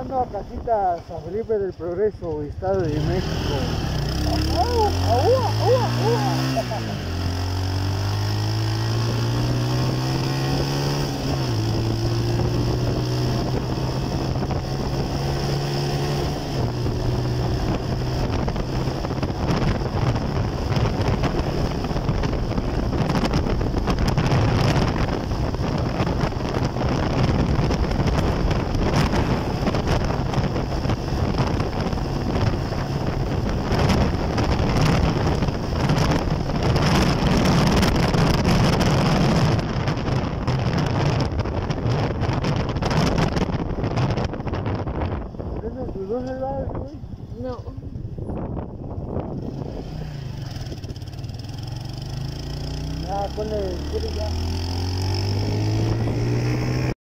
Llegando a casita San Felipe del Progreso, Estado de México. ¿Tienes tus dos celulares, güey? No. Ya, ponle, ¿quieres ya?